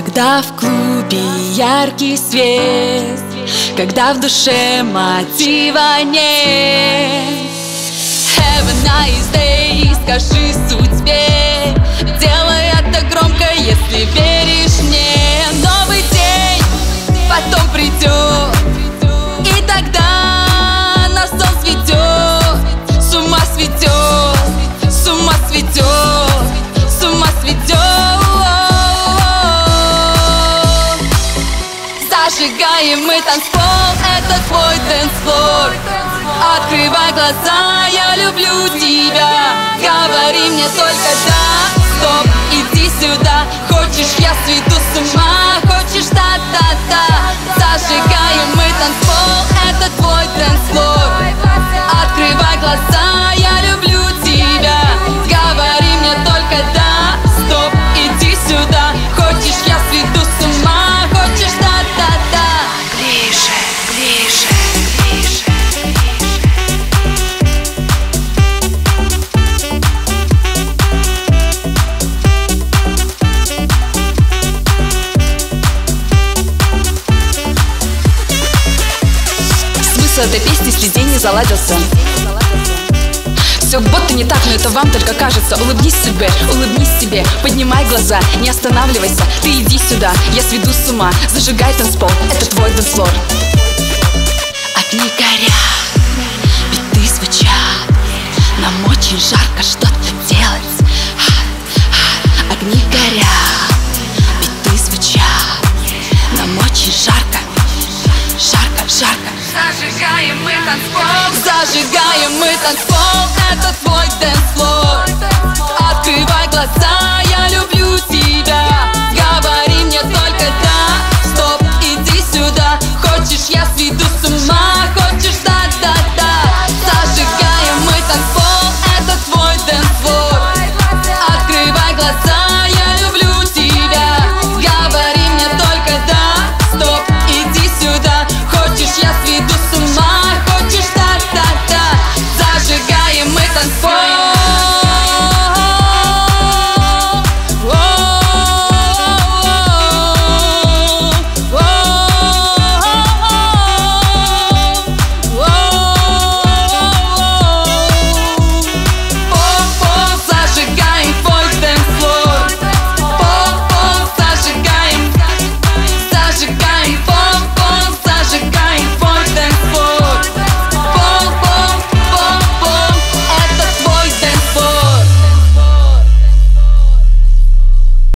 Когда в клубе яркий свет Когда в душе мотива нет. Have a nice day, скажи судьбе Делай это громко, если веришь мне. Новый день потом придет И тогда нас сон сведет. С ума сведет, с ума сведет Зажигаем мы танцпол, это твой танцфлор Открывай глаза, я люблю тебя. Говори мне только да, стоп, иди сюда. Хочешь, я сведу Смысл этой песни, если не заладился все будто не так, но это вам только кажется. Улыбнись себе, улыбнись себе. Поднимай глаза, не останавливайся. Ты иди сюда, я сведу с ума. Зажигай танцпол, это твой танцфлор Огни горят, биты звучат. Нам очень жарко что-то делать. Огни горят, биты звучат. Нам очень жарко, танцпол. Зажигаем мы танцпол. Это твой танцпол. Открывай глаза, я люблю тебя. Говори мне только да Стоп, иди сюда. Хочешь, я сведу с ума? Хочешь, да-да-да. Зажигаем мы танцпол. Это твой танцпол. Открывай глаза Хочешь, я свет